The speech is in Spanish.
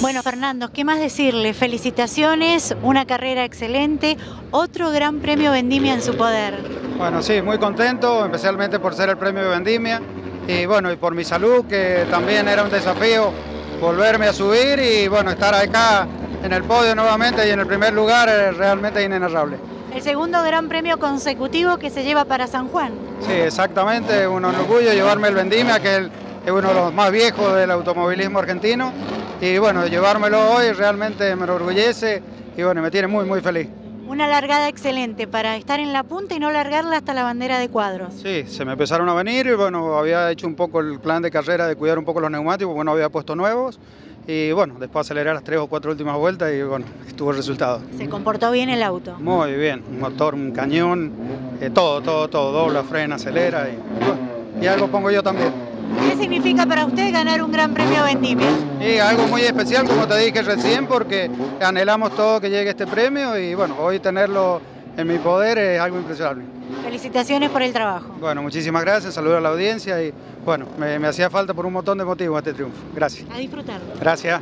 Bueno, Fernando, ¿qué más decirle? Felicitaciones, una carrera excelente, otro gran premio Vendimia en su poder. Bueno, sí, muy contento, especialmente por ser el premio Vendimia y bueno, y por mi salud, que también era un desafío volverme a subir y bueno, estar acá en el podio nuevamente y en el primer lugar es realmente inenarrable. El segundo gran premio consecutivo que se lleva para San Juan. Sí, exactamente, un orgullo llevarme el Vendimia, que es uno de los más viejos del automovilismo argentino, y bueno, llevármelo hoy realmente me enorgullece y bueno, me tiene muy, muy feliz. Una largada excelente para estar en la punta y no largarla hasta la bandera de cuadros. Sí, se me empezaron a venir y bueno, había hecho un poco el plan de carrera de cuidar un poco los neumáticos, bueno, había puesto nuevos y bueno, después aceleré las tres o cuatro últimas vueltas y bueno, estuvo el resultado. ¿Se comportó bien el auto? Muy bien, un motor, un cañón, eh, todo, todo, todo, dobla, frena, acelera y, y algo pongo yo también. ¿Qué significa para usted ganar un gran premio Vendimia? Y algo muy especial, como te dije recién, porque anhelamos todo que llegue este premio y bueno, hoy tenerlo en mi poder es algo impresionante. Felicitaciones por el trabajo. Bueno, muchísimas gracias, saludos a la audiencia y bueno, me, me hacía falta por un montón de motivos este triunfo. Gracias. A disfrutarlo. Gracias.